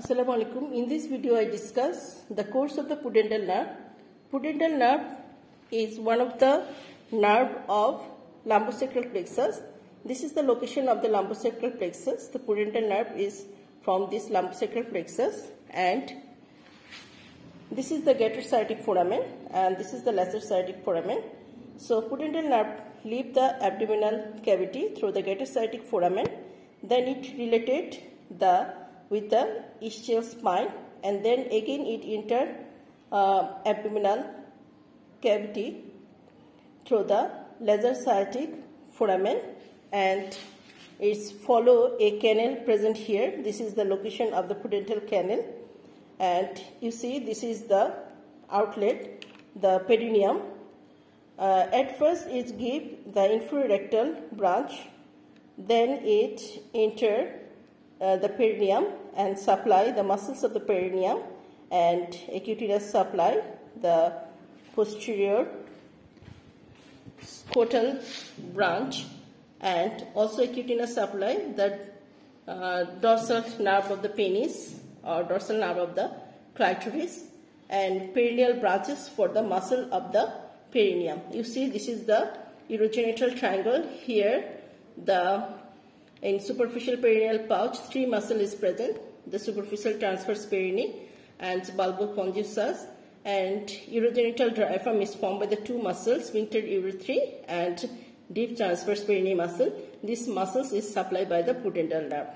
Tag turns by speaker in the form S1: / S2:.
S1: Assalamu alaikum. In this video I discuss the course of the pudendal nerve. Pudendal nerve is one of the nerve of lumbosacral plexus. This is the location of the lumbosacral plexus. The pudendal nerve is from this lumbosacral plexus and this is the sciatic foramen and this is the sciatic foramen. So pudendal nerve leave the abdominal cavity through the sciatic foramen. Then it related the with the ischial spine and then again it enter uh, abdominal cavity through the lesser sciatic foramen and it's follow a canal present here. This is the location of the pudendal canal and you see this is the outlet, the perineum. Uh, at first it give the inferior rectal branch, then it enter uh, the perineum and supply the muscles of the perineum and acutaneous supply the posterior scrotal branch and also acutaneous supply the uh, dorsal nerve of the penis or dorsal nerve of the clitoris and perineal branches for the muscle of the perineum. You see this is the urogenital triangle. Here the in superficial perineal pouch, three muscle is present. The superficial transverse perineum and bulbocondyles and urogenital diaphragm is formed by the two muscles, sphincter urethrae and deep transverse perineal muscle. This muscles is supplied by the pudendal nerve.